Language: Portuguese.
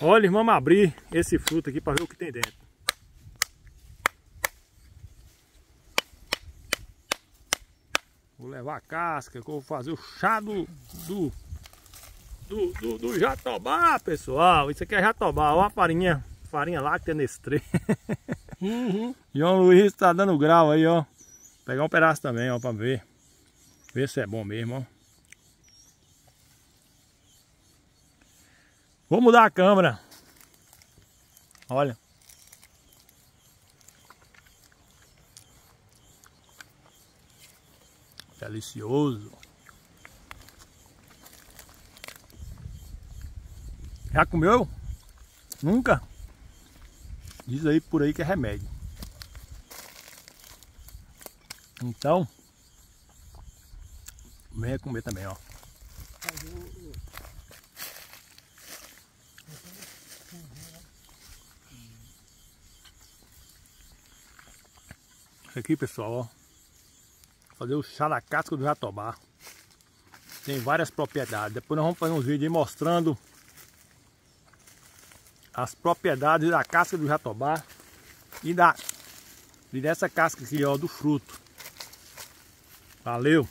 Olha, vamos abrir esse fruto aqui para ver o que tem dentro. Vou levar a casca, que eu vou fazer o chá do, do, do, do, do jatobá, pessoal. Isso aqui é jatobá, olha a farinha, farinha láctea Nestlé. Uhum. João Luiz tá dando grau aí, ó. Vou pegar um pedaço também, ó, pra ver. Ver se é bom mesmo, ó. Vou mudar a câmera. Olha. Delicioso. Já comeu? Nunca? Diz aí por aí que é remédio. Então, venha comer também, ó. aqui, pessoal, ó. Fazer o chá da casca do jatobá. Tem várias propriedades. Depois nós vamos fazer uns vídeos mostrando as propriedades da casca do jatobá e da e dessa casca aqui, ó, do fruto. Valeu!